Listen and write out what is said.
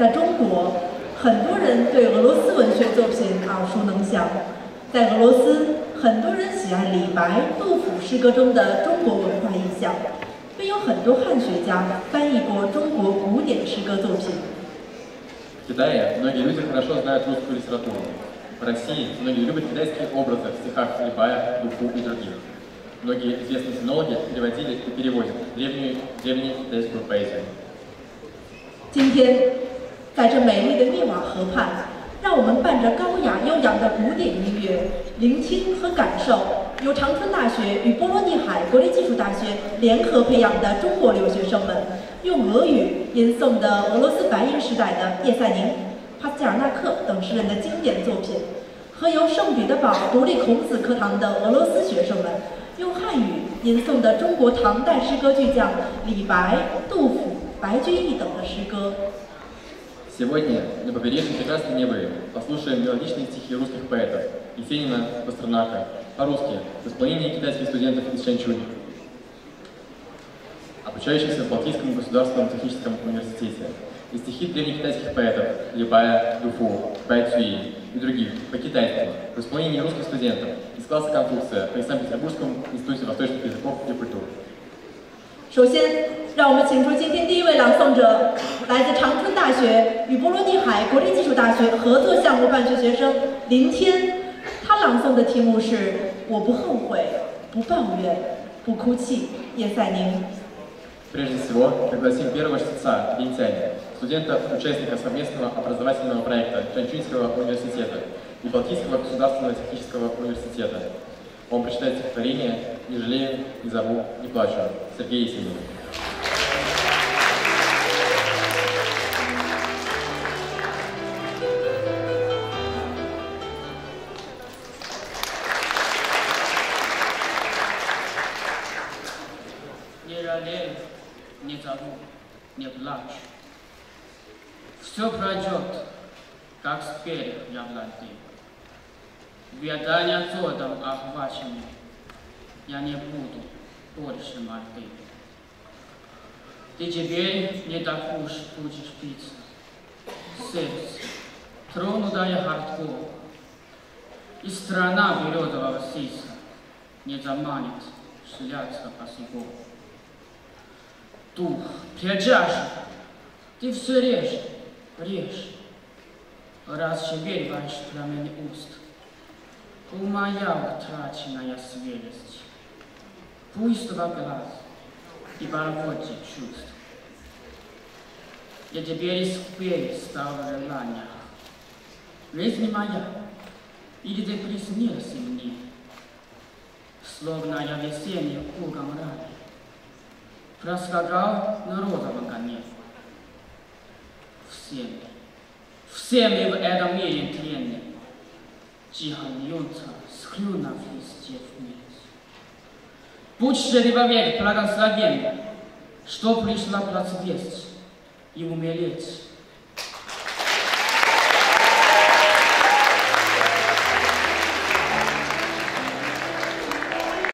在中国，很多人对俄罗斯文学作品耳熟能详。在俄罗斯，很多人喜爱李白、杜甫诗歌中的中国文化意象，并有很多汉学家翻译过中国古典诗歌作品。 В Китае многие люди хорошо знают русскую литературу. В России многие любят китайские образы в стихах Либая, Дуфу и других. Многие известные синологи переводили и переводят древнюю, древнюю китайскую поэзию. 今天， 在这美丽的密瓦河畔，让我们伴着高雅悠扬的古典音乐，聆听和感受由长春大学与波罗的海国立技术大学联合培养的中国留学生们，用俄语吟诵的俄罗斯白银时代的叶赛宁、帕斯捷尔纳克等诗人的经典作品，和由圣彼得堡独立孔子课堂的俄罗斯学生们用汉语吟诵的中国唐代诗歌巨匠李白、杜甫。白居易等的诗歌。Сегодня на побережье прекрасной Невы послушаем мелодичные стихи русских поэтов Есенина, Пастернака, по-русски, в исполнении китайских студентов из Шанчунь, обучающихся в Балтийском государственном техническом университете, и стихи древнекитайских поэтов Либая, Дуфу, Байцюи и других по-китайски. В исполнении русских студентов из класса Конфуция при Санкт-Петербургском институте восточных языков и культур. 首先，让我们请出今天第一位朗诵者，来自长春大学与波罗的海国立技术大学合作项目办学学生林天。他朗诵的题目是《我不后悔，不抱怨，不哭泣》。叶赛宁。 Прежде всего, пригласим первого чтеца Линтяня, студента, участника совместного образовательного проекта Чанчуньского университета и Балтийского государственного технического университета. Он прочитает стихотворение «Не жалею, не зову, не плачу» Сергей Есенин. Не жалею, не зову, не плачу. Все пройдет, как с перьев яблоки. Беда отсюда охвачена, я не буду больше морды. Ты теперь не так уж будешь биться. Сердце, тронутое хардкор, и страна березового сиса не заманит шляться посего. Дух, пряжа ты все режь, режь, расшевеливаешь пламени уст. О, моя утраченная свежесть, буйство глаз и бормоте чувств. Я теперь испей стал в желаниях. Жизнь моя, или ты приснился мне, словно я весенним кругом рай, проскакал на розовом коне. Все мы, все мы в этом мире тленны, тихо льются, склюнув листьев вниз. Будь же ты вовек благословен, что пришла процвесть и умереть